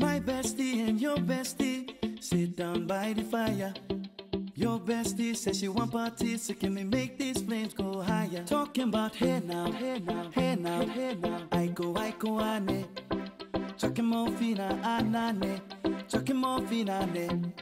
My bestie and your bestie sit down by the fire. Your bestie says she want parties, so can we make these flames go higher? Talking about hey now, hey now, hey now, hey now. I go, I go, ane. Chucking more fina, anane. Chucking more fina, ane.